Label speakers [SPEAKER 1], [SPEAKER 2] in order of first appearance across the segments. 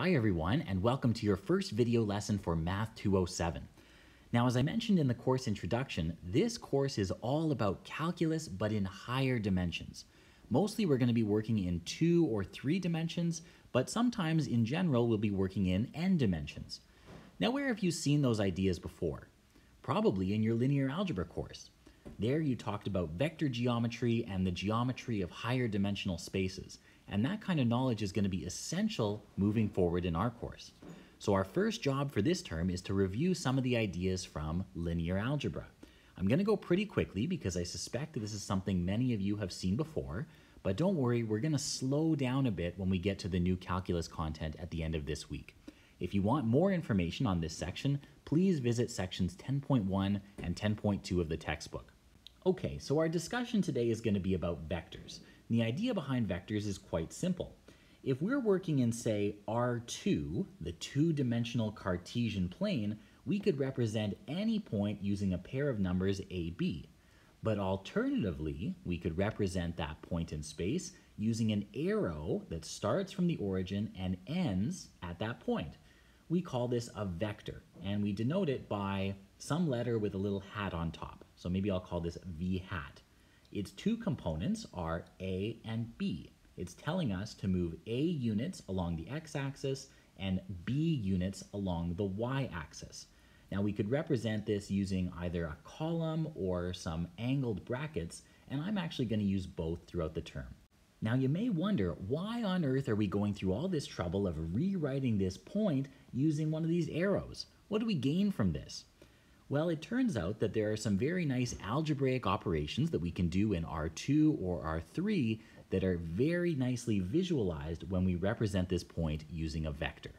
[SPEAKER 1] Hi everyone, and welcome to your first video lesson for Math 207. Now, as I mentioned in the course introduction, this course is all about calculus, but in higher dimensions. Mostly we're going to be working in two or three dimensions, but sometimes in general we'll be working in n dimensions. Now, where have you seen those ideas before? Probably in your linear algebra course. There you talked about vector geometry and the geometry of higher dimensional spaces. And that kind of knowledge is going to be essential moving forward in our course. So our first job for this term is to review some of the ideas from linear algebra. I'm going to go pretty quickly because I suspect this is something many of you have seen before, but don't worry, we're going to slow down a bit when we get to the new calculus content at the end of this week. If you want more information on this section, please visit sections 10.1 and 10.2 of the textbook. Okay, so our discussion today is going to be about vectors. And the idea behind vectors is quite simple. If we're working in, say, R2, the two-dimensional Cartesian plane, we could represent any point using a pair of numbers AB. But alternatively, we could represent that point in space using an arrow that starts from the origin and ends at that point. We call this a vector, and we denote it by some letter with a little hat on top. So maybe I'll call this V hat. Its two components are A and B. It's telling us to move A units along the x-axis and B units along the y-axis. Now we could represent this using either a column or some angled brackets, and I'm actually going to use both throughout the term. Now you may wonder, why on earth are we going through all this trouble of rewriting this point using one of these arrows? What do we gain from this? Well, it turns out that there are some very nice algebraic operations that we can do in R2 or R3 that are very nicely visualized when we represent this point using a vector.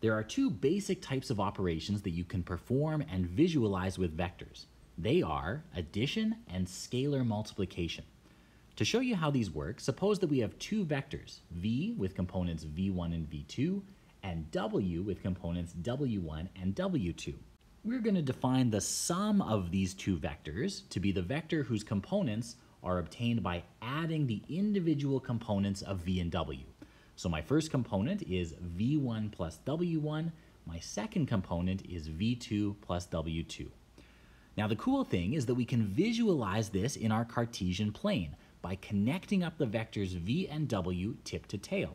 [SPEAKER 1] There are two basic types of operations that you can perform and visualize with vectors. They are addition and scalar multiplication. To show you how these work, suppose that we have two vectors, v with components v1 and v2, and w with components w1 and w2 we're going to define the sum of these two vectors to be the vector whose components are obtained by adding the individual components of v and w. So my first component is v1 plus w1. My second component is v2 plus w2. Now the cool thing is that we can visualize this in our Cartesian plane by connecting up the vectors v and w tip to tail.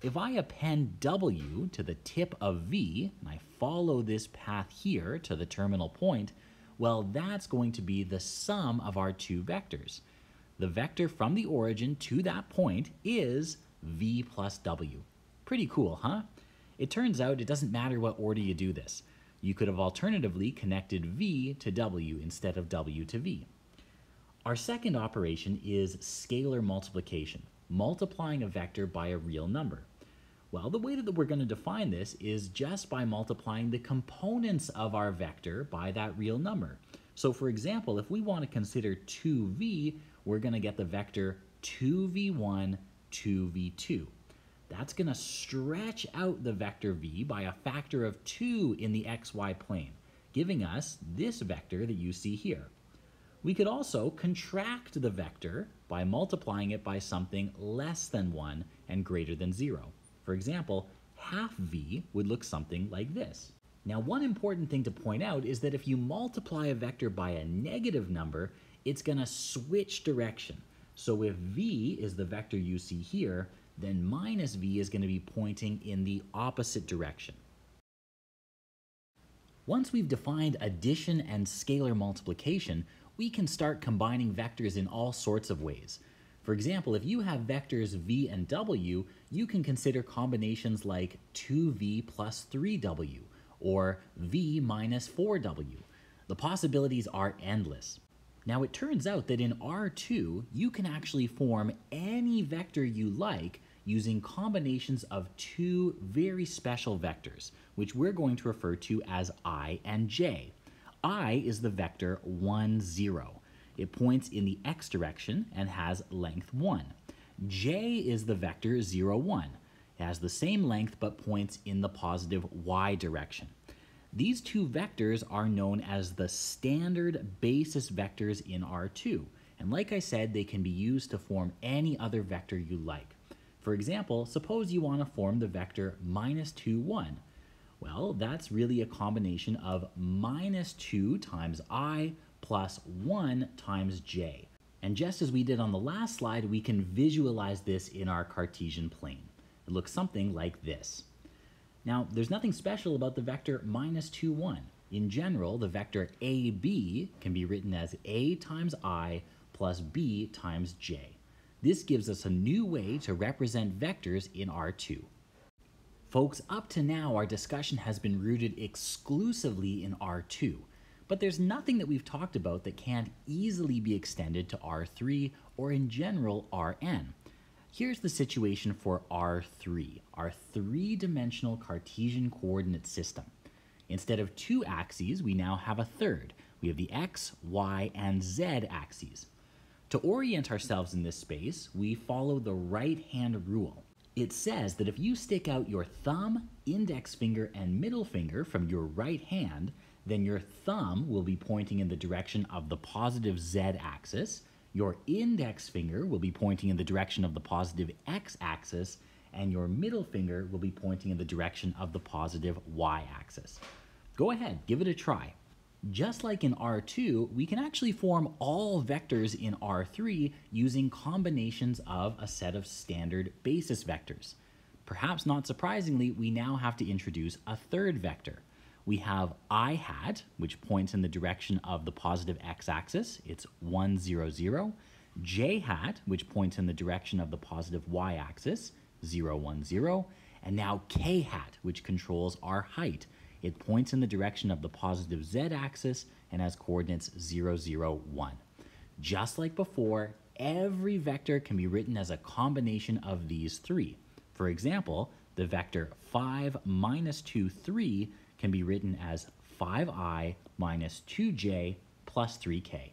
[SPEAKER 1] If I append W to the tip of V, and I follow this path here to the terminal point, well, that's going to be the sum of our two vectors. The vector from the origin to that point is V plus W. Pretty cool, huh? It turns out it doesn't matter what order you do this. You could have alternatively connected V to W instead of W to V. Our second operation is scalar multiplication multiplying a vector by a real number? Well, the way that we're going to define this is just by multiplying the components of our vector by that real number. So for example, if we want to consider 2v, we're going to get the vector 2v1, 2v2. That's going to stretch out the vector v by a factor of 2 in the xy plane, giving us this vector that you see here. We could also contract the vector by multiplying it by something less than 1 and greater than 0. For example, half v would look something like this. Now one important thing to point out is that if you multiply a vector by a negative number, it's going to switch direction. So if v is the vector you see here, then minus v is going to be pointing in the opposite direction. Once we've defined addition and scalar multiplication, we can start combining vectors in all sorts of ways. For example, if you have vectors v and w, you can consider combinations like 2v plus 3w, or v minus 4w. The possibilities are endless. Now it turns out that in R2, you can actually form any vector you like using combinations of two very special vectors, which we're going to refer to as i and j i is the vector 1, 0. It points in the x direction and has length 1. j is the vector 0, 1. It has the same length but points in the positive y direction. These two vectors are known as the standard basis vectors in R2. And like I said, they can be used to form any other vector you like. For example, suppose you want to form the vector minus 2, 1. Well, that's really a combination of minus 2 times i plus 1 times j. And just as we did on the last slide, we can visualize this in our Cartesian plane. It looks something like this. Now, there's nothing special about the vector minus 2, 1. In general, the vector AB can be written as A times I plus B times J. This gives us a new way to represent vectors in R2. Folks, up to now our discussion has been rooted exclusively in R2, but there's nothing that we've talked about that can't easily be extended to R3 or in general Rn. Here's the situation for R3, our three-dimensional Cartesian coordinate system. Instead of two axes, we now have a third. We have the x, y, and z axes. To orient ourselves in this space, we follow the right-hand rule. It says that if you stick out your thumb, index finger, and middle finger from your right hand, then your thumb will be pointing in the direction of the positive z-axis, your index finger will be pointing in the direction of the positive x-axis, and your middle finger will be pointing in the direction of the positive y-axis. Go ahead, give it a try. Just like in R2, we can actually form all vectors in R3 using combinations of a set of standard basis vectors. Perhaps not surprisingly, we now have to introduce a third vector. We have i hat, which points in the direction of the positive x-axis, it's 1, 0, 0. j hat, which points in the direction of the positive y-axis, 0, 1, 0. And now k hat, which controls our height, it points in the direction of the positive z-axis and has coordinates 0, 0, 1. Just like before, every vector can be written as a combination of these three. For example, the vector 5 minus 2, 3 can be written as 5i minus 2j plus 3k.